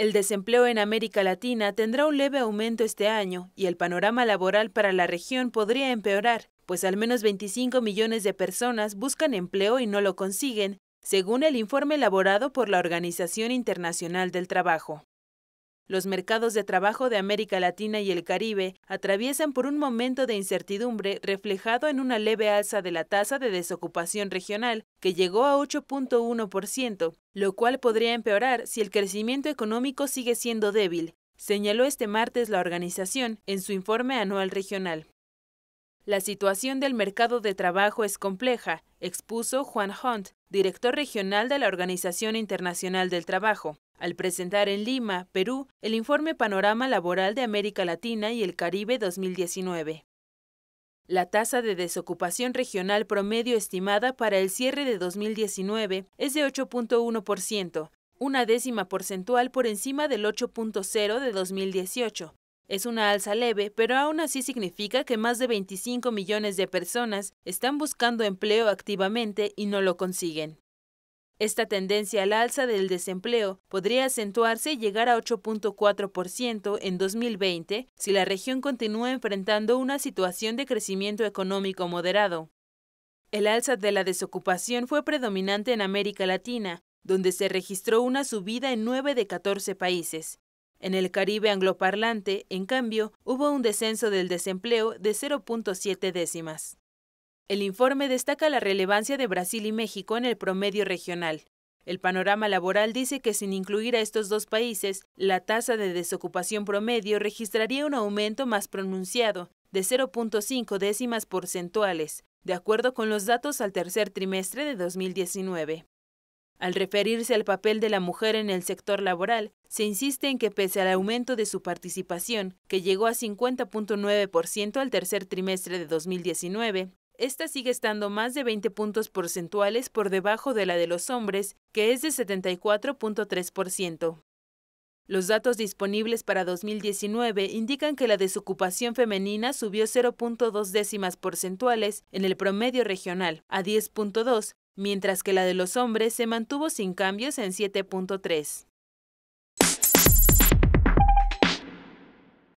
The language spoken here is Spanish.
El desempleo en América Latina tendrá un leve aumento este año y el panorama laboral para la región podría empeorar, pues al menos 25 millones de personas buscan empleo y no lo consiguen, según el informe elaborado por la Organización Internacional del Trabajo. Los mercados de trabajo de América Latina y el Caribe atraviesan por un momento de incertidumbre reflejado en una leve alza de la tasa de desocupación regional, que llegó a 8.1%, lo cual podría empeorar si el crecimiento económico sigue siendo débil, señaló este martes la organización en su informe anual regional. La situación del mercado de trabajo es compleja, expuso Juan Hunt, director regional de la Organización Internacional del Trabajo al presentar en Lima, Perú, el informe Panorama Laboral de América Latina y el Caribe 2019. La tasa de desocupación regional promedio estimada para el cierre de 2019 es de 8.1%, una décima porcentual por encima del 8.0 de 2018. Es una alza leve, pero aún así significa que más de 25 millones de personas están buscando empleo activamente y no lo consiguen. Esta tendencia al alza del desempleo podría acentuarse y llegar a 8.4% en 2020 si la región continúa enfrentando una situación de crecimiento económico moderado. El alza de la desocupación fue predominante en América Latina, donde se registró una subida en 9 de 14 países. En el Caribe angloparlante, en cambio, hubo un descenso del desempleo de 0.7 décimas. El informe destaca la relevancia de Brasil y México en el promedio regional. El panorama laboral dice que sin incluir a estos dos países, la tasa de desocupación promedio registraría un aumento más pronunciado, de 0.5 décimas porcentuales, de acuerdo con los datos al tercer trimestre de 2019. Al referirse al papel de la mujer en el sector laboral, se insiste en que pese al aumento de su participación, que llegó a 50.9% al tercer trimestre de 2019, esta sigue estando más de 20 puntos porcentuales por debajo de la de los hombres, que es de 74.3%. Los datos disponibles para 2019 indican que la desocupación femenina subió 0.2 décimas porcentuales en el promedio regional, a 10.2, mientras que la de los hombres se mantuvo sin cambios en 7.3.